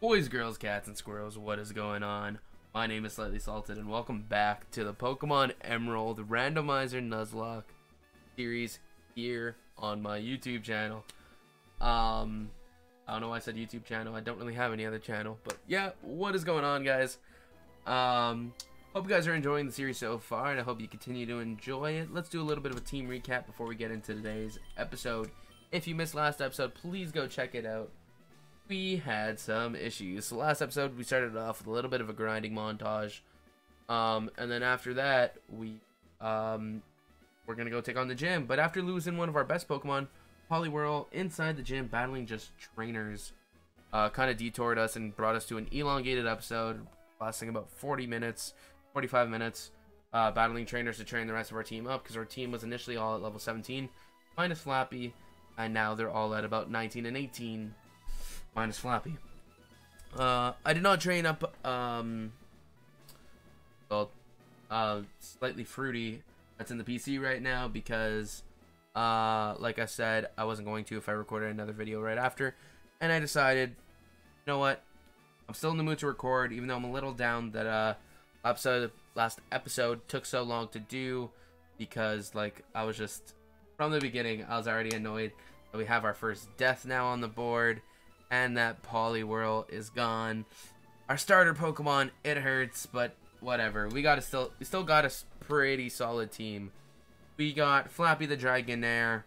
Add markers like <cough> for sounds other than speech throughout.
Boys, girls, cats, and squirrels, what is going on? My name is SlightliSalted, and welcome back to the Pokemon Emerald Randomizer Nuzlocke series here on my YouTube channel. Um, I don't know why I said YouTube channel. I don't really have any other channel, but yeah, what is going on, guys? Um, hope you guys are enjoying the series so far, and I hope you continue to enjoy it. Let's do a little bit of a team recap before we get into today's episode. If you missed last episode, please go check it out we had some issues. So last episode we started off with a little bit of a grinding montage. Um, and then after that, we um, we're gonna go take on the gym. But after losing one of our best Pokemon, Poliwhirl, inside the gym battling just trainers, uh, kind of detoured us and brought us to an elongated episode lasting about 40 minutes, 45 minutes, uh, battling trainers to train the rest of our team up because our team was initially all at level 17, minus Flappy, and now they're all at about 19 and 18 minus Flappy. Uh, I did not train up, um, well, uh, slightly fruity. That's in the PC right now because, uh, like I said, I wasn't going to if I recorded another video right after. And I decided, you know what? I'm still in the mood to record, even though I'm a little down that, uh, episode, last episode took so long to do because, like, I was just, from the beginning, I was already annoyed that we have our first death now on the board and that Poliwhirl is gone. Our starter Pokemon, it hurts, but whatever. We got a still we still got a pretty solid team. We got Flappy the Dragonair,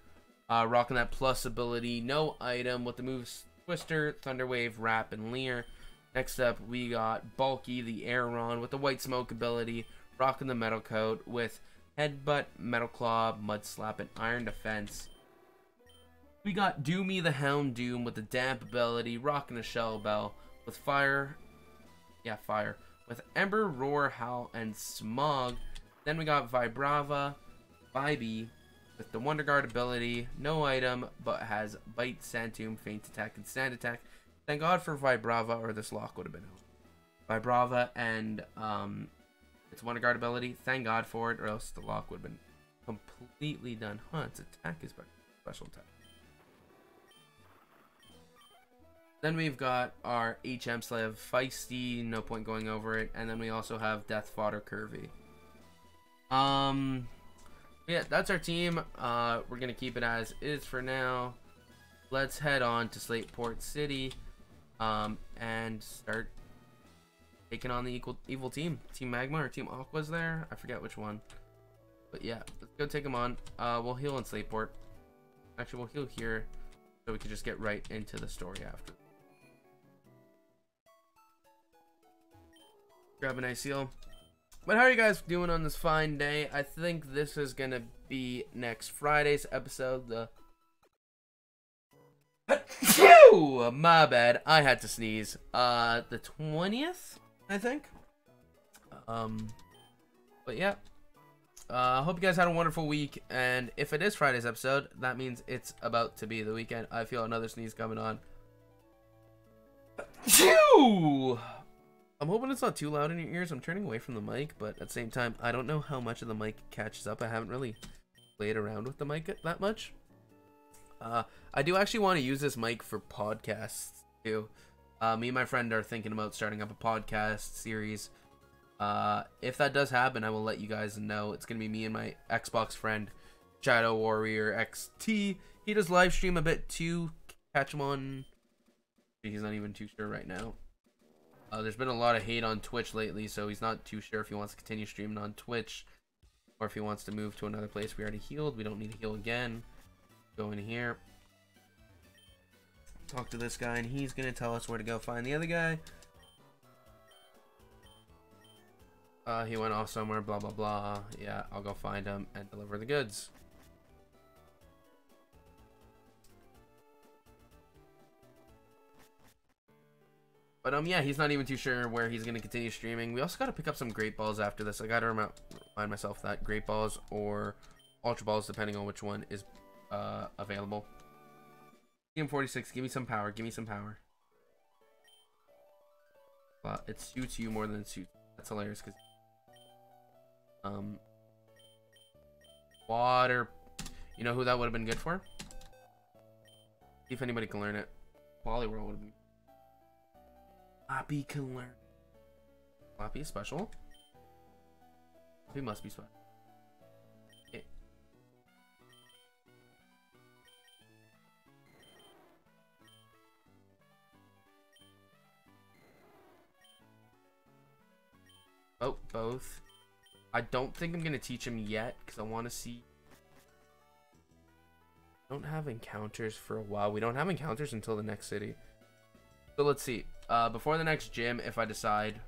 uh, rocking that plus ability, no item with the moves Twister, Thunder Wave, Wrap, and Leer. Next up, we got Bulky the Aron with the White Smoke ability, rocking the Metal Coat with Headbutt, Metal Claw, Mud Slap, and Iron Defense. We got Doomy the Houndoom with the damp ability, rocking a shell bell with fire. Yeah, fire. With Ember, Roar, Howl, and Smog. Then we got Vibrava, Vibe with the Wonder Guard ability, no item, but has Bite, Sand Tomb, Faint Attack, and Sand Attack. Thank God for Vibrava, or this lock would have been out. Vibrava and um, its Wonder Guard ability. Thank God for it, or else the lock would have been completely done. Huh, its attack is special attack. Then we've got our HM Slave Feisty, no point going over it. And then we also have Death Fodder Curvy. Um, yeah, that's our team. Uh, we're going to keep it as is for now. Let's head on to Slateport City um, and start taking on the equal, evil team. Team Magma or Team Aqua's there? I forget which one. But yeah, let's go take them on. Uh, we'll heal in Slateport. Actually, we'll heal here so we can just get right into the story after. Grab an ice heal. But how are you guys doing on this fine day? I think this is gonna be next Friday's episode. The Phew! My bad. I had to sneeze. Uh, the 20th, I think. Um, but yeah. Uh, hope you guys had a wonderful week. And if it is Friday's episode, that means it's about to be the weekend. I feel another sneeze coming on. Phew! I'm hoping it's not too loud in your ears. I'm turning away from the mic, but at the same time, I don't know how much of the mic catches up. I haven't really played around with the mic that much. Uh, I do actually want to use this mic for podcasts too. Uh, me and my friend are thinking about starting up a podcast series. Uh, if that does happen, I will let you guys know. It's gonna be me and my Xbox friend, Shadow Warrior XT. He does live stream a bit too. Catch him on. He's not even too sure right now. Uh, there's been a lot of hate on Twitch lately, so he's not too sure if he wants to continue streaming on Twitch or if he wants to move to another place. We already healed. We don't need to heal again. Go in here. Talk to this guy, and he's going to tell us where to go find the other guy. Uh, he went off somewhere, blah, blah, blah. Yeah, I'll go find him and deliver the goods. But um, yeah, he's not even too sure where he's gonna continue streaming. We also gotta pick up some great balls after this. I gotta remind myself that great balls or ultra balls, depending on which one is uh, available. Game 46, give me some power. Give me some power. It suits you more than it suits. That's hilarious because um, water. You know who that would have been good for? See if anybody can learn it. Poliwhirl would have been Flappy can learn. Flappy is special. Flappy must be special. Oh, both. I don't think I'm gonna teach him yet because I want to see. Don't have encounters for a while. We don't have encounters until the next city. So let's see. Uh, before the next gym, if I decide,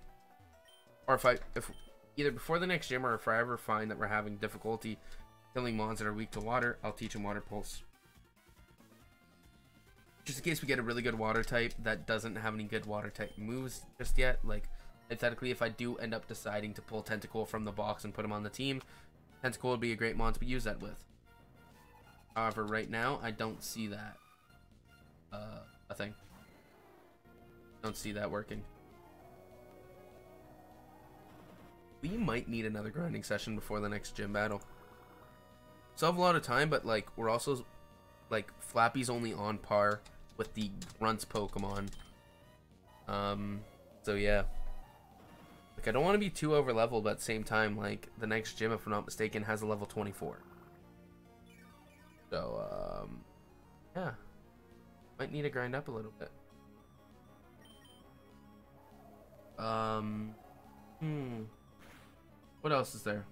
or if I, if either before the next gym or if I ever find that we're having difficulty killing mons that are weak to water, I'll teach them water pulse. Just in case we get a really good water type that doesn't have any good water type moves just yet. Like, hypothetically, if I do end up deciding to pull Tentacool from the box and put him on the team, Tentacool would be a great mon to use that with. However, right now, I don't see that uh, a thing. Don't see that working. We might need another grinding session before the next gym battle. Still have a lot of time, but like we're also like Flappy's only on par with the Grunts Pokemon. Um, so yeah. Like I don't want to be too over leveled, but at the same time, like the next gym, if I'm not mistaken, has a level 24. So um, yeah, might need to grind up a little bit. Um, hmm. What else is there?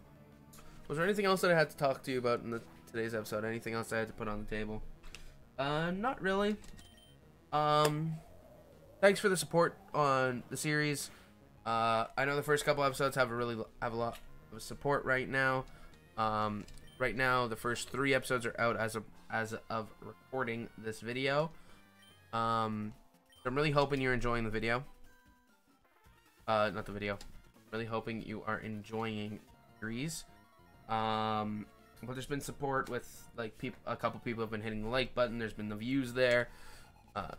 Was there anything else that I had to talk to you about in the, today's episode? Anything else I had to put on the table? Uh, not really. Um, thanks for the support on the series. Uh, I know the first couple episodes have a really have a lot of support right now. Um, right now the first three episodes are out as of as of recording this video. Um, I'm really hoping you're enjoying the video. Uh, not the video. Really hoping you are enjoying series. Um, but there's been support with like people. A couple people have been hitting the like button. There's been the views there. Uh,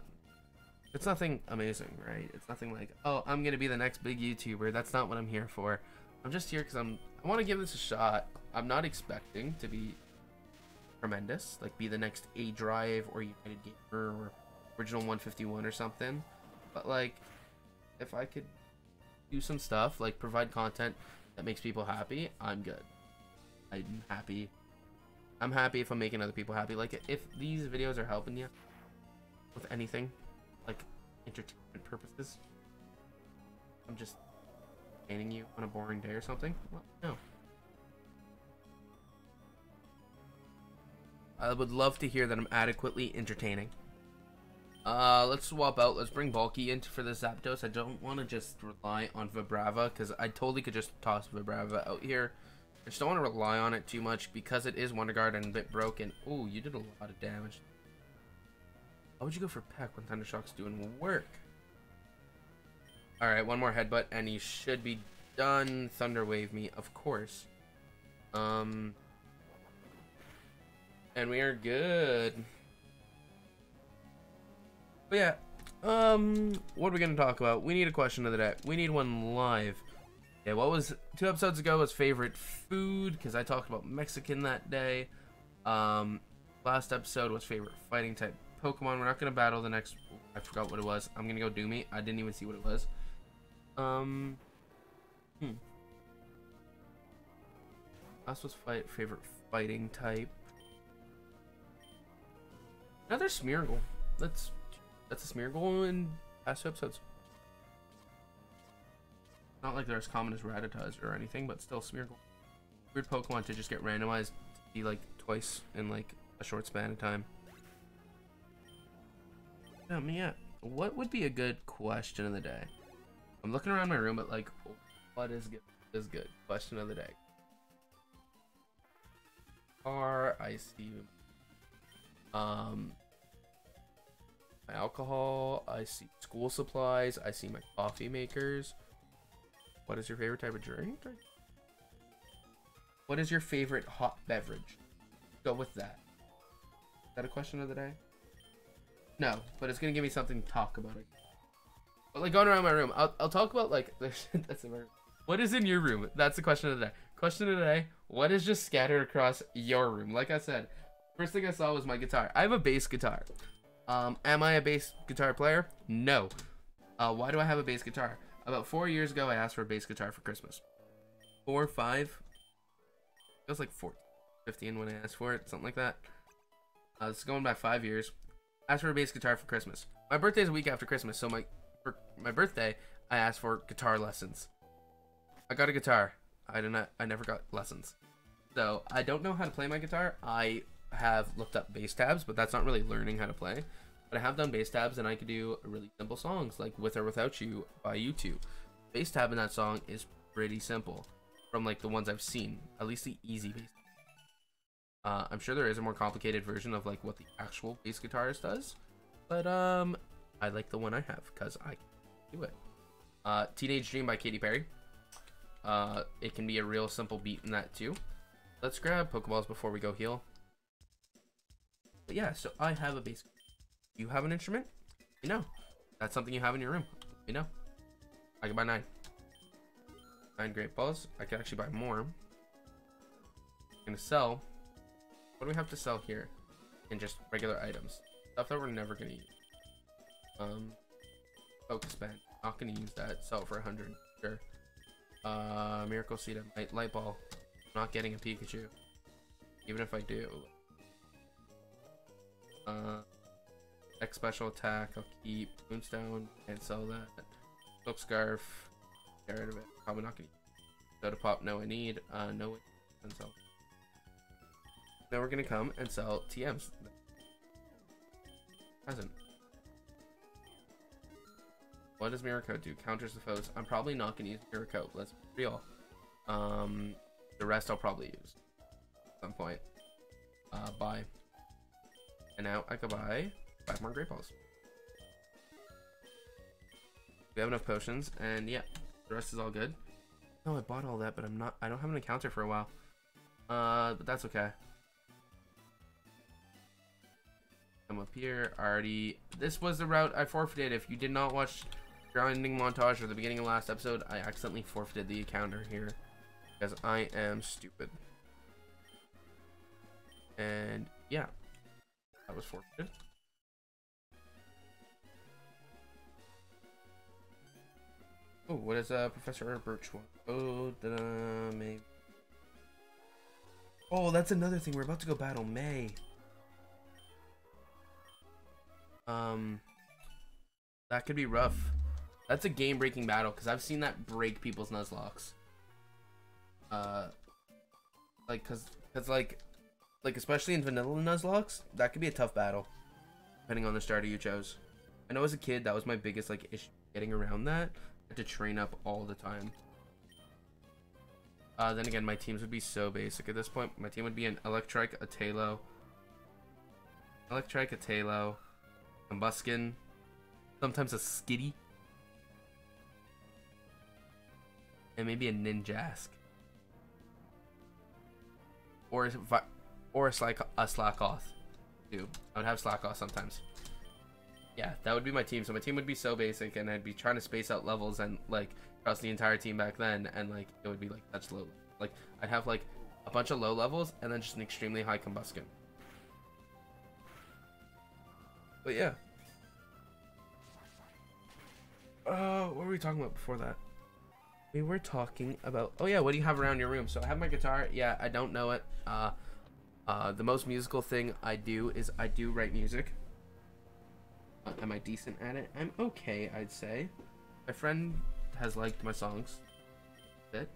it's nothing amazing, right? It's nothing like, oh, I'm gonna be the next big YouTuber. That's not what I'm here for. I'm just here because I'm. I want to give this a shot. I'm not expecting to be tremendous, like be the next aDrive or United Gamer or Original 151 or something. But like, if I could do some stuff, like provide content that makes people happy, I'm good. I'm happy. I'm happy if I'm making other people happy. Like, if these videos are helping you with anything, like entertainment purposes, I'm just entertaining you on a boring day or something, well, no. I would love to hear that I'm adequately entertaining. Uh, let's swap out. Let's bring Bulky in for the Zapdos. I don't want to just rely on Vibrava because I totally could just toss Vibrava out here. I just don't want to rely on it too much because it is Wonder Guard and a bit broken. Oh, you did a lot of damage. Why would you go for Peck when Thundershock's doing work? Alright, one more headbutt and you should be done. Thunder Wave me, of course. Um, and we are good. But yeah, um, what are we gonna talk about? We need a question of the day. We need one live. Yeah, what was two episodes ago was favorite food because I talked about Mexican that day. Um, last episode was favorite fighting type Pokemon. We're not gonna battle the next. I forgot what it was. I'm gonna go do me. I didn't even see what it was. Um, hmm. Last was fight favorite fighting type. Another Smeargle. That's that's a Smeargle in past two episodes. Not like they're as common as Rattata or anything, but still Smeargle. Weird Pokemon to just get randomized to be like twice in like a short span of time. Um, yeah. What would be a good question of the day? I'm looking around my room at like, what is good? Is good question of the day. Car, I see. Um, my alcohol. I see school supplies. I see my coffee makers. What is your favorite type of drink? What is your favorite hot beverage? Go with that. Is that a question of the day? No, but it's gonna give me something to talk about. But like going around my room, I'll, I'll talk about like <laughs> that's a very, what is in your room? That's the question of the day. Question of the day: What is just scattered across your room? Like I said, first thing I saw was my guitar. I have a bass guitar. Um, am I a bass guitar player? No. Uh, why do I have a bass guitar? About four years ago, I asked for a bass guitar for Christmas. Four, five. It was like four, 15 when I asked for it, something like that. Uh, this is going back five years. Asked for a bass guitar for Christmas. My birthday is a week after Christmas, so my for my birthday, I asked for guitar lessons. I got a guitar. I did not. I never got lessons. So I don't know how to play my guitar. I have looked up bass tabs, but that's not really learning how to play. But I have done bass tabs, and I could do really simple songs like "With or Without You" by U2. Bass tab in that song is pretty simple, from like the ones I've seen. At least the easy bass. Uh, I'm sure there is a more complicated version of like what the actual bass guitarist does, but um, I like the one I have because I do it. Uh, Teenage Dream by Katy Perry. Uh, it can be a real simple beat in that too. Let's grab Pokeballs before we go heal. But yeah, so I have a bass. You have an instrument? You know. That's something you have in your room. You know. I can buy nine. Nine great balls. I can actually buy more. I'm gonna sell. What do we have to sell here? And just regular items. Stuff that we're never gonna use. Um focus band. Not gonna use that. Sell for a hundred. Sure. Uh miracle seed light, light ball. not getting a Pikachu. Even if I do. Uh X special attack, I'll keep Moonstone and sell that. Silk Scarf, get rid of it. Probably not gonna Soda Pop, no I need. Uh no and sell. Now we're gonna come and sell TMs. Hasn't. What does Mirror do? Counters the foes. I'm probably not gonna use Mirror let's be real. Um the rest I'll probably use at some point. Uh buy. And now I could buy five more great balls. We have enough potions, and yeah, the rest is all good. No, I bought all that, but I'm not. I don't have an encounter for a while. Uh, but that's okay. I'm up here. Already. This was the route I forfeited. If you did not watch grinding montage or the beginning of last episode, I accidentally forfeited the encounter here because I am stupid. And yeah, that was forfeited. Oh, what is uh Professor Birch one? Oh, -da May. Oh, that's another thing. We're about to go battle May. Um, that could be rough. That's a game-breaking battle because I've seen that break people's nuzlockes. Uh, like, cause, cause like, like especially in vanilla Nuzlockes, that could be a tough battle, depending on the starter you chose. I know as a kid that was my biggest like issue getting around that to train up all the time. Uh, then again, my teams would be so basic at this point. My team would be an Electrike, a Taillow, Electrike, a Taillow, Combusken, sometimes a Skitty, and maybe a Ninjask. Or, or a, Slack, a Slakoth, too. I would have Slakoth sometimes yeah, that would be my team. So my team would be so basic, and I'd be trying to space out levels and like across the entire team back then, and like it would be like that's low. Like I'd have like a bunch of low levels and then just an extremely high Combusken. But yeah. Uh, what were we talking about before that? We were talking about. Oh yeah, what do you have around your room? So I have my guitar. Yeah, I don't know it. Uh, uh, the most musical thing I do is I do write music. Uh, am I decent at it? I'm okay, I'd say. My friend has liked my songs a bit.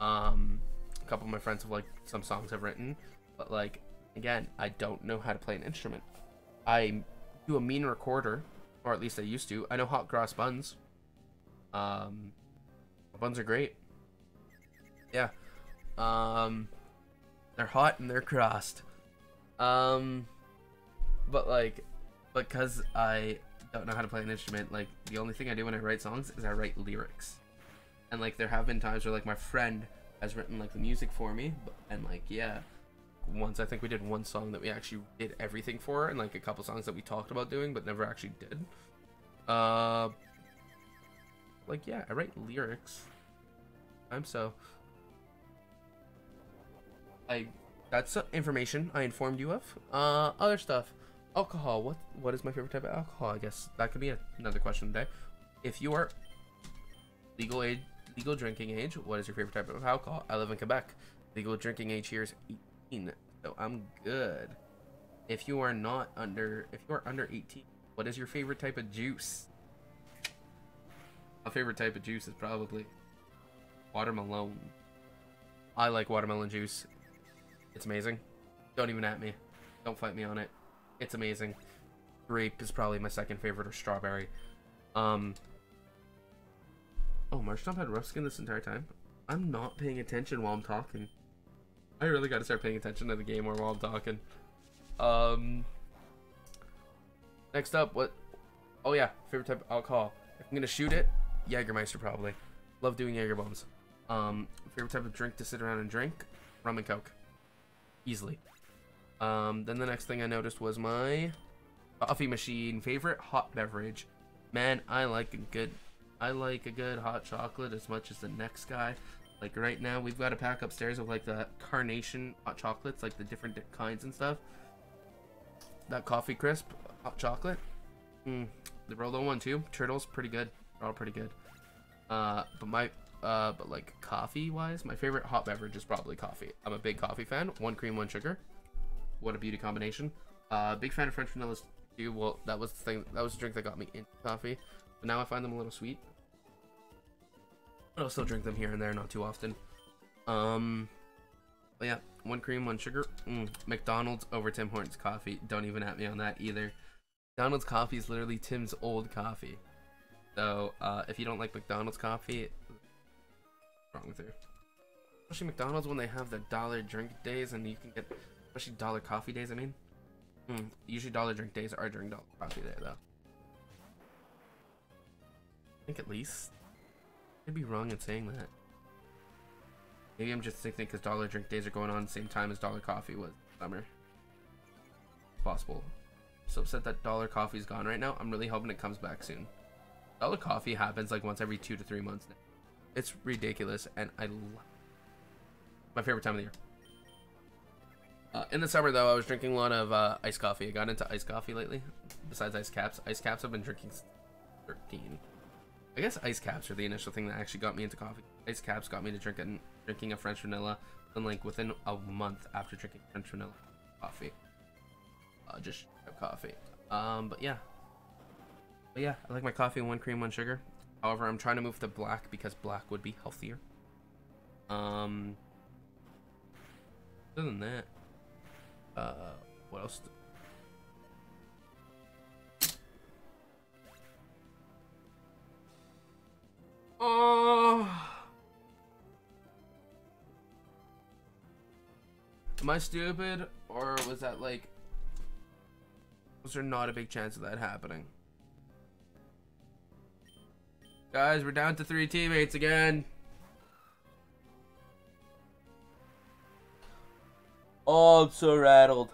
Um, a couple of my friends have liked some songs I've written, but like, again, I don't know how to play an instrument. I do a mean recorder, or at least I used to. I know hot cross buns. Um, buns are great. Yeah. Um, they're hot and they're crossed. Um, but like, because I don't know how to play an instrument, like the only thing I do when I write songs is I write lyrics. And like there have been times where like my friend has written like the music for me, and like yeah, once I think we did one song that we actually did everything for, and like a couple songs that we talked about doing but never actually did. Uh, like yeah, I write lyrics. I'm so. I that's information I informed you of. Uh, other stuff. alcohol. What what is my favorite type of alcohol? I guess that could be a, another question today. If you are legal age, legal drinking age, what is your favorite type of alcohol? I live in Quebec. Legal drinking age here is 18, so I'm good. If you are not under, if you are under 18, what is your favorite type of juice? My favorite type of juice is probably watermelon. I like watermelon juice. It's amazing. Don't even at me. Don't fight me on it. It's amazing. Grape is probably my second favorite, or strawberry. Um. Oh, Marshtomp had rough skin this entire time. I'm not paying attention while I'm talking. I really got to start paying attention to the game more while I'm talking. Um. Next up, what? Oh yeah, favorite type of alcohol. If I'm gonna shoot it, Jägermeister probably. Love doing Jaeger bombs. Um, favorite type of drink to sit around and drink? Rum and Coke. Easily. Um, then the next thing I noticed was my coffee machine. Favorite hot beverage. Man, I like a good, I like a good hot chocolate as much as the next guy. Like right now, we've got a pack upstairs of like the carnation hot chocolates, like the different kinds and stuff. That coffee crisp hot chocolate. Mm, the Rolo one too. Turtles, pretty good. They're all pretty good. Uh, but my uh, but like coffee wise, my favorite hot beverage is probably coffee. I'm a big coffee fan. One cream, one sugar. What a beauty combination. Uh, big fan of French vanillas too. Well, that was the thing. That was the drink that got me into coffee. But now I find them a little sweet. But I'll still drink them here and there, not too often. Um, but yeah, one cream, one sugar. Mm, McDonald's over Tim Hortons coffee. Don't even at me on that either. McDonald's coffee is literally Tim's old coffee. So uh, if you don't like McDonald's coffee, wrong with her. Especially McDonald's when they have the dollar drink days and you can get, especially dollar coffee days. I mean, mm, usually dollar drink days are during dollar coffee day though. I think at least. I'd be wrong in saying that. Maybe I'm just thinking because dollar drink days are going on same time as dollar coffee was summer. Possible. So upset that dollar coffee's gone right now. I'm really hoping it comes back soon. Dollar coffee happens like once every two to three months now. It's ridiculous, and I love my favorite time of the year. Uh, in the summer, though, I was drinking a lot of uh, iced coffee. I got into iced coffee lately. Besides ice caps, ice caps I've been drinking 13. I guess ice caps are the initial thing that actually got me into coffee. Ice caps got me to drinking drinking a French vanilla, and like within a month after drinking French vanilla coffee, uh, just coffee. Um, but yeah, but yeah, I like my coffee one cream, one sugar. However, I'm trying to move to black because black would be healthier. Um, other than that, uh, what else? Oh. Am I stupid? Or was that like... Was there not a big chance of that happening? Guys, we're down to three teammates again. Oh, I'm so rattled.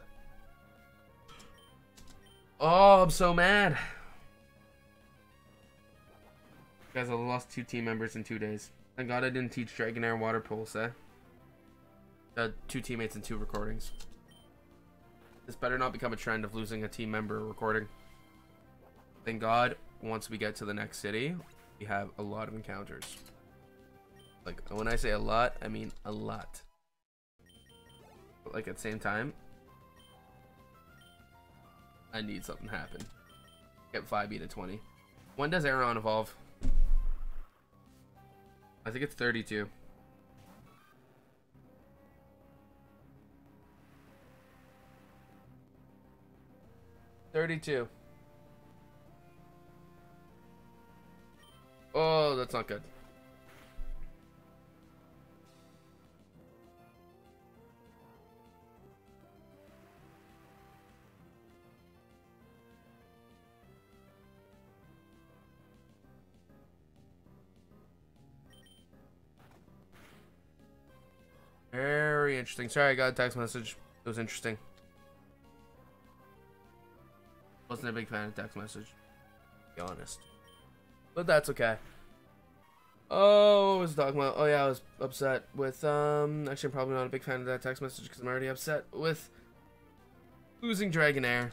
Oh, I'm so mad. Guys, I lost two team members in two days. Thank God I didn't teach Dragonair Water Pulse, eh? Uh, two teammates and two recordings. This better not become a trend of losing a team member recording. Thank God, once we get to the next city, we have a lot of encounters. Like, when I say a lot, I mean a lot. But like, at the same time, I need something to happen. Get 5e to 20. When does Aron evolve? I think it's 32. Thirty-two. Oh, that's not good. Very interesting. Sorry, I got a text message. It was interesting. Wasn't a big fan of text message. Be honest. But that's okay. Oh, what was I talking about? Oh yeah, I was upset with, um, actually I'm probably not a big fan of that text message because I'm already upset with losing Dragonair.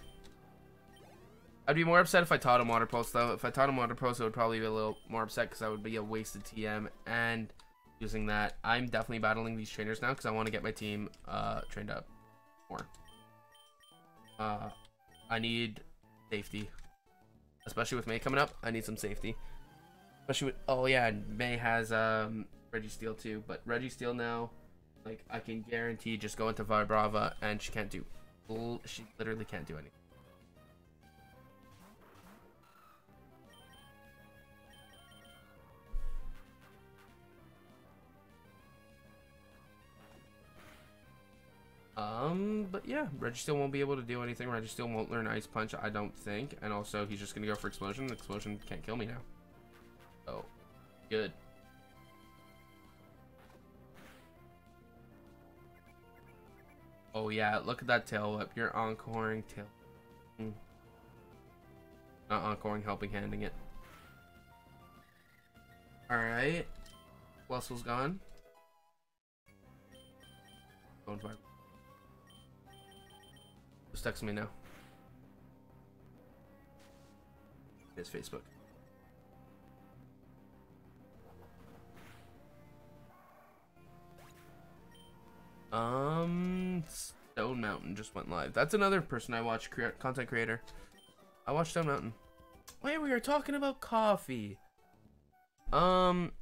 I'd be more upset if I taught him water pulse though. If I taught him water pulse, I would probably be a little more upset because that would be a wasted TM and using that. I'm definitely battling these trainers now because I want to get my team uh, trained up more. Uh, I need safety, especially with May coming up. I need some safety, especially with oh yeah, May has um Registeel too, but Registeel now, like I can guarantee, just go into Vibrava and she can't do, she literally can't do anything. Um, but yeah, Registeel won't be able to do anything. Registeel won't learn Ice Punch, I don't think. And also, he's just going to go for Explosion. Explosion can't kill me now. Oh, good. Oh yeah, look at that tail whip. You're encoring tail. Hmm. Not encoring, helping handing it. Alright. Wessels gone. Going fire. Who's texting me now? It's Facebook. Um, Stone Mountain just went live. That's another person I watch, cre content creator. I watch Stone Mountain. Wait, we were talking about coffee. Um,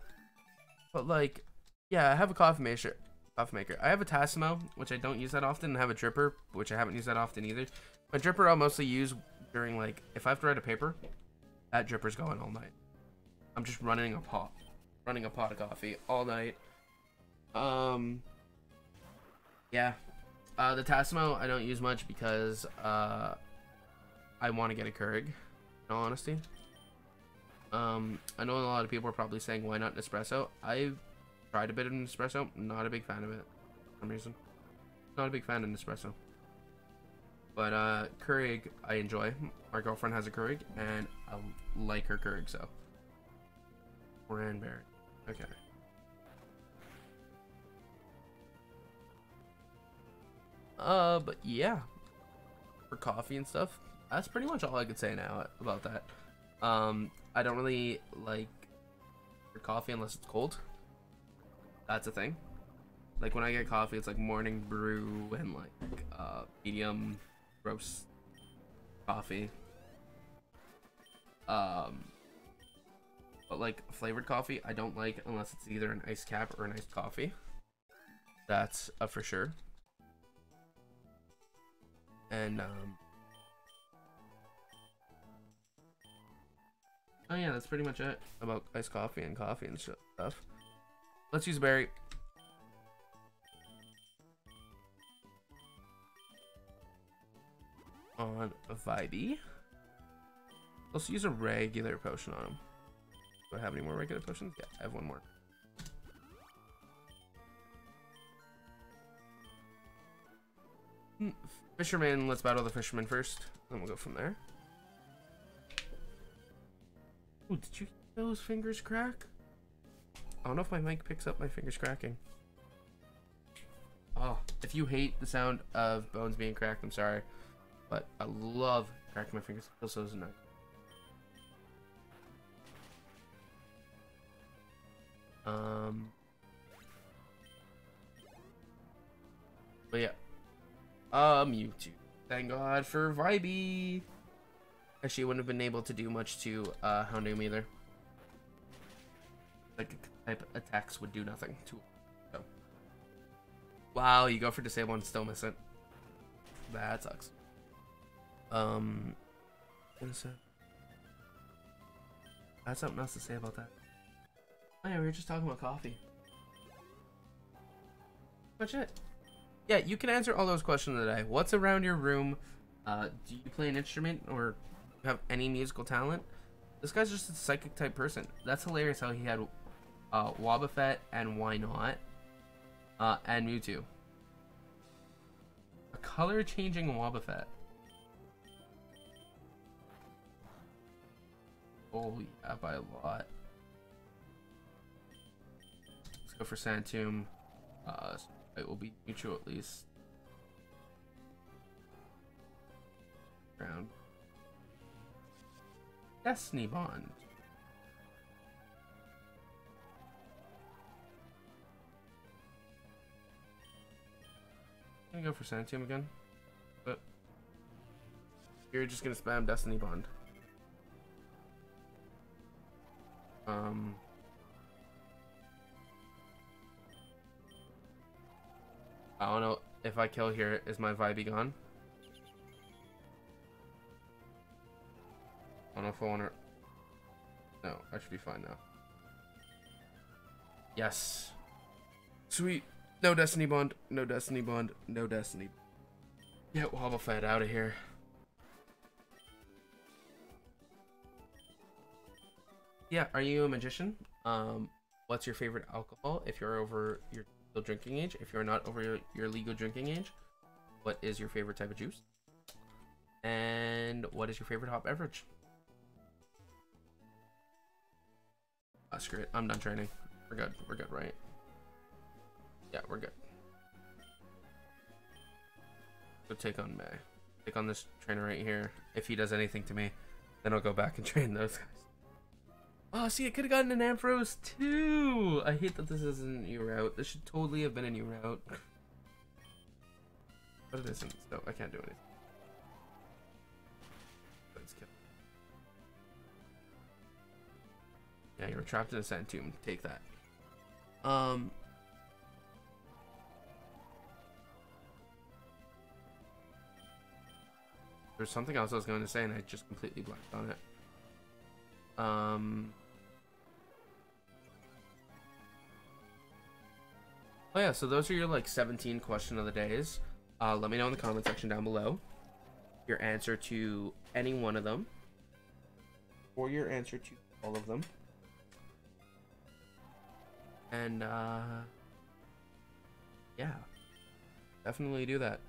but like, yeah, I have a coffee maker. Coffee maker. I have a Tassimo, which I don't use that often, and I have a dripper, which I haven't used that often either. My dripper I'll mostly use during like, if I have to write a paper, that dripper's going all night. I'm just running a pot, running a pot of coffee all night. Um, yeah. Uh, the Tassimo I don't use much because uh, I want to get a Keurig, in all honesty. Um, I know a lot of people are probably saying, why not Nespresso? I've tried a bit of Nespresso. Not a big fan of it for some reason. Not a big fan of Nespresso. But uh, Keurig, I enjoy. My girlfriend has a Keurig, and I like her Keurig, so. Cranberry. Okay. Uh, but yeah. For coffee and stuff, that's pretty much all I could say now about that. Um, I don't really like coffee unless it's cold. That's a thing. Like when I get coffee, it's like morning brew and like uh, medium roast coffee. Um, but like flavored coffee, I don't like unless it's either an iced cap or an iced coffee. That's a for sure. And um, oh yeah, that's pretty much it about iced coffee and coffee and stuff. Let's use berry. On a Vibey. Let's use a regular potion on him. Do I have any more regular potions? Yeah, I have one more. Hmm, fisherman, let's battle the fisherman first. Then we'll go from there. Oh, did you those fingers crack? I don't know if my mic picks up my fingers cracking. Oh, if you hate the sound of bones being cracked, I'm sorry. But I love cracking my fingers. It feels so nice. Um. But yeah. Um, YouTube. Thank God for Vibey. Actually, wouldn't have been able to do much to uh, Houndoom either. Like type attacks would do nothing to so. Wow, you go for disable and still miss it. That sucks. Um, what is it? I had something else to say about that. Oh yeah, we were just talking about coffee. Much it. Yeah, you can answer all those questions today. What's around your room? Uh, do you play an instrument or have any musical talent? This guy's just a psychic type person. That's hilarious how he had uh, Wobbuffet and Wynaut, uh, and Mewtwo. A color changing Wobbuffet. Oh yeah, by a lot. Let's go for Sand Tomb. Uh, it will be neutral at least. Round. Destiny Bond. Gonna go for Sand Tomb again. But you're just gonna spam Destiny Bond. Um I don't know if I kill here, is my vibe gone? I don't know if I want to... No, I should be fine now. Yes. Sweet. No Destiny Bond. No Destiny Bond. No Destiny. Get Fett out of here. Yeah, are you a magician? Um, what's your favorite alcohol if you're over your legal drinking age? If you're not over your, your legal drinking age, what is your favorite type of juice? And what is your favorite hot beverage? Oh, screw it. I'm done training. We're good. We're good, right? Yeah, we're good. So take on May. Take on this trainer right here. If he does anything to me, then I'll go back and <laughs> train those guys. Oh, see, I could have gotten an Ampharos too. I hate that this isn't a new route. This should totally have been a new route. But it isn't, so I can't do anything. Let's kill. Yeah, you're trapped in a sand tomb. Take that. Um. There's something else I was going to say, and I just completely blanked on it. Um. Oh yeah, so those are your like 17 question of the days. Uh, let me know in the comment section down below your answer to any one of them, or your answer to all of them. And uh, yeah, definitely do that.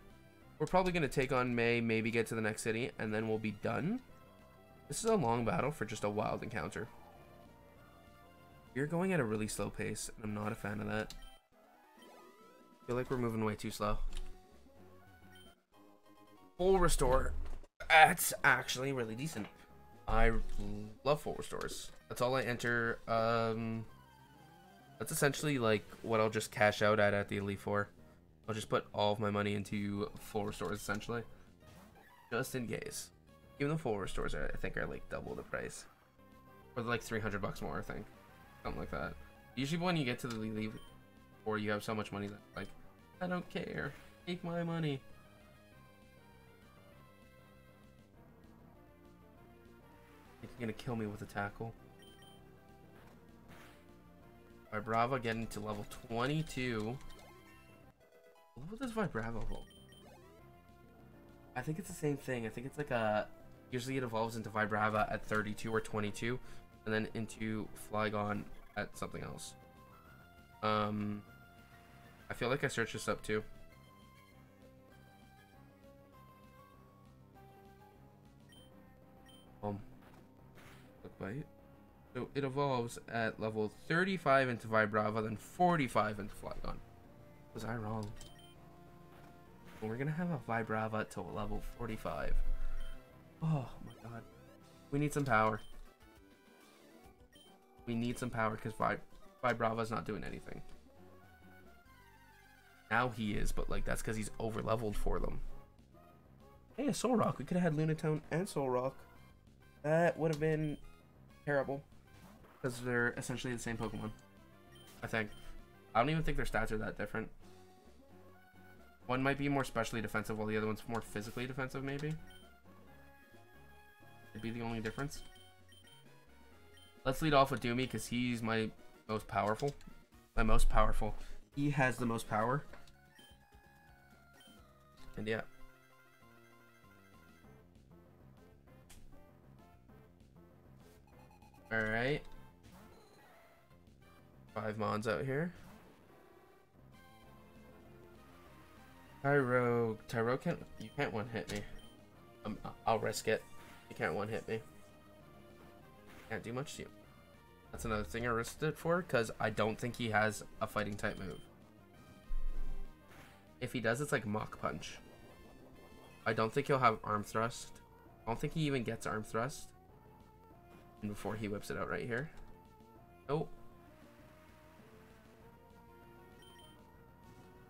We're probably gonna take on May, maybe get to the next city, and then we'll be done. This is a long battle for just a wild encounter. You're going at a really slow pace, and I'm not a fan of that. I feel like we're moving way too slow. Full restore. That's actually really decent. I love full restores. That's all I enter. Um, that's essentially like what I'll just cash out at at the Elite Four. I'll just put all of my money into full restores essentially. Just in case. Even the full restores are, I think are like double the price. Or like 300 bucks more, I think. Something like that. Usually when you get to the leave or you have so much money that like, I don't care. Take my money. You're gonna kill me with a tackle. Alright, Brava getting to level 22. What does Vibrava hold? I think it's the same thing. I think it's like a... Usually it evolves into Vibrava at 32 or 22. And then into Flygon at something else. Um... I feel like I searched this up too. Um... Look bite. So it evolves at level 35 into Vibrava, then 45 into Flygon. Was I wrong? We're gonna have a Vibrava till level 45. Oh my god. We need some power. We need some power because Vi Vibrava's not doing anything. Now he is, but like that's because he's over leveled for them. Hey, a Solrock. We could have had Lunatone and Solrock. That would have been terrible. Because they're essentially the same Pokemon. I think. I don't even think their stats are that different. One might be more specially defensive while the other one's more physically defensive, maybe. It'd be the only difference. Let's lead off with Doomy because he's my most powerful. My most powerful. He has the most power. And yeah. Alright. Five mods out here. Tyro, Tyro can't, you can't one hit me. Um, I'll risk it. You can't one hit me. Can't do much to you. That's another thing I risked it for, because I don't think he has a fighting type move. If he does, it's like Mach Punch. I don't think he'll have Arm Thrust. I don't think he even gets Arm Thrust. And before he whips it out right here. Oh.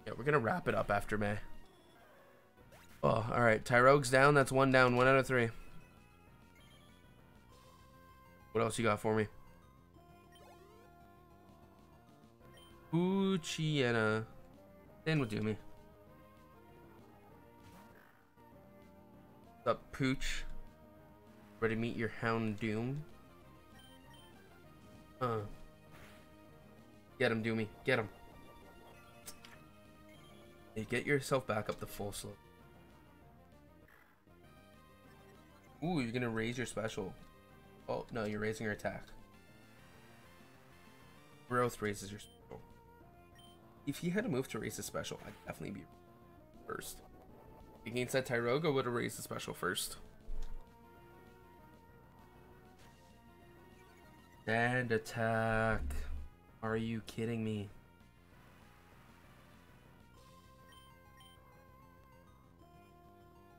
Yeah, we're gonna wrap it up after May. Oh, alright. Tyrogue's down. That's one down. One out of three. What else you got for me? Poochyena. Then will do me. Up, Pooch? Ready to meet your Houndoom? Uh. Get him, Doomy. Get him. Get yourself back up the full slope. Ooh, you're gonna raise your special. Oh, no, you're raising your attack. Growth raises your special. If he had a move to raise his special, I'd definitely be first. Against that Tyrogue would have raised the special first. And attack. Are you kidding me?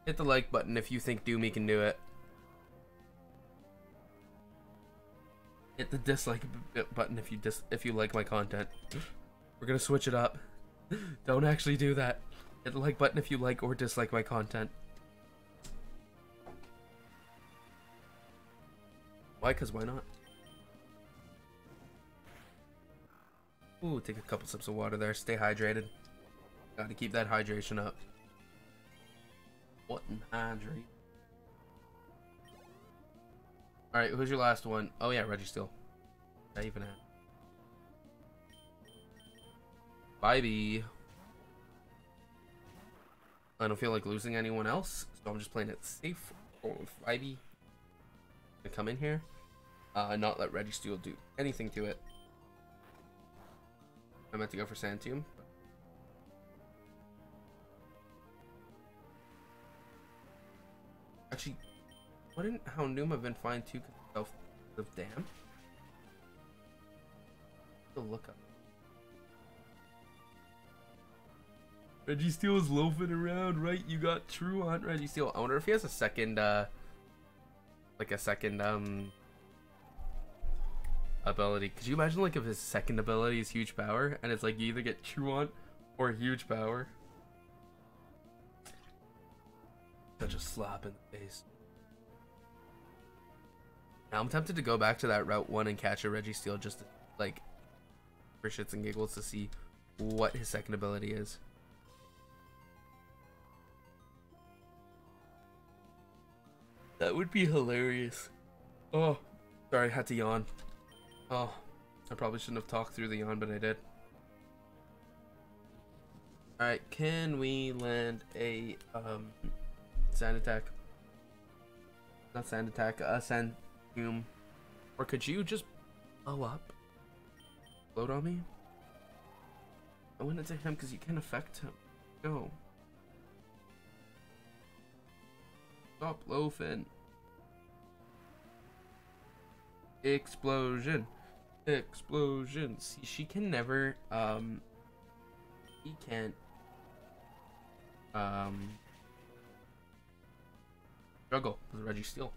Hit the like button if you think Doomy can do it. Hit the dislike button if you dis if you like my content. We're gonna switch it up. <laughs> Don't actually do that. Hit the like button if you like or dislike my content. Why? Cause why not? Ooh, take a couple sips of water there. Stay hydrated. Gotta keep that hydration up. What an hydrate. Alright, who's your last one? Oh yeah, Registeel. I even have. Bye I don't feel like losing anyone else, so I'm just playing it safe. Going with. Gonna come in here. Uh, not let Registeel do anything to it. I meant to go for Sand. Actually, wouldn't Houndoom have been fine too because of Dam? The look up. Registeel is loafing around, right? You got Truant Registeel. I wonder if he has a second, uh, like a second, um, ability. Could you imagine, like, if his second ability is huge power, and it's like you either get Truant or huge power? Such a slap in the face. Now I'm tempted to go back to that Route 1 and catch a Registeel just to, like, for shits and giggles to see what his second ability is. That would be hilarious. Oh, sorry, I had to yawn. Oh, I probably shouldn't have talked through the yawn, but I did. Alright, can we land a um, sand attack? Not sand attack, uh, sand tomb. Or could you just blow up? Float on me? I went into him because you can't affect him. Go. Stop loafing. Explosion. Explosion. See, she can never, um, he can't, um, struggle with Registeel.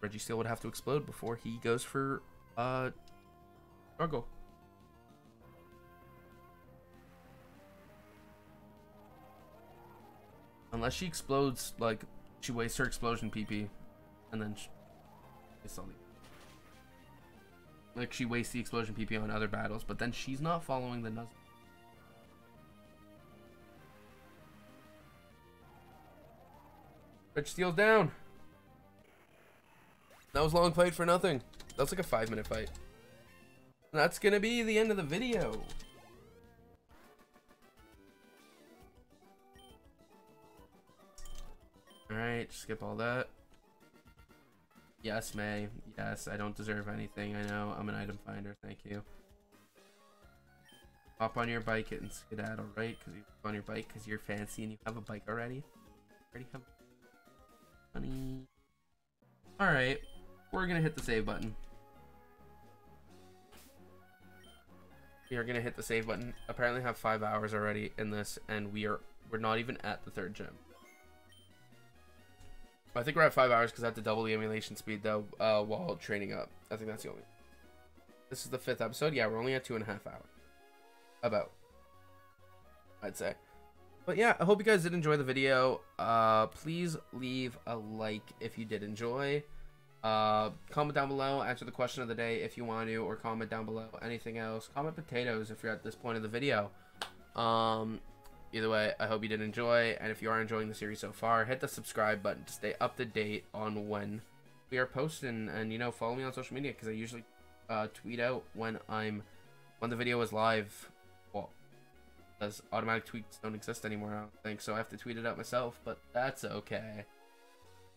Reggie Steel would have to explode before he goes for, uh, struggle. Unless she explodes, like, she wastes her explosion PP, and then she, it's only like she wastes the explosion PP on other battles, but then she's not following the Nuzlocke. Registeel's down. That was long fight for nothing. That's like a five minute fight. That's gonna be the end of the video. Alright, skip all that. Yes, May. Yes, I don't deserve anything. I know. I'm an item finder. Thank you. Hop on your bike and skedaddle, right? Because you are on your bike because you're fancy and you have a bike already. Already have Alright. We're to hit the save button. We are to hit the save button. Apparently have five hours already in this and we are we're not even at the third gym. I think we're at five hours because I have to double the emulation speed though uh, while training up. I think that's the only. This is the fifth episode. Yeah, we're only at two and a half hours. About. I'd say. But yeah, I hope you guys did enjoy the video. Uh, please leave a like if you did enjoy. Uh, comment down below, answer the question of the day if you want to, or comment down below anything else. Comment potatoes if you're at this point of the video. Um, either way, I hope you did enjoy, and if you are enjoying the series so far, hit the subscribe button to stay up to date on when we are posting, and you know, follow me on social media because I usually uh, tweet out when I'm when the video is live. As automatic tweets don't exist anymore, I don't think so. I have to tweet it out myself, but that's okay.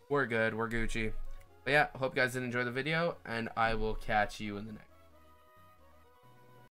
We're good. We're Gucci. But yeah, hope you guys did enjoy the video, and I will catch you in the next.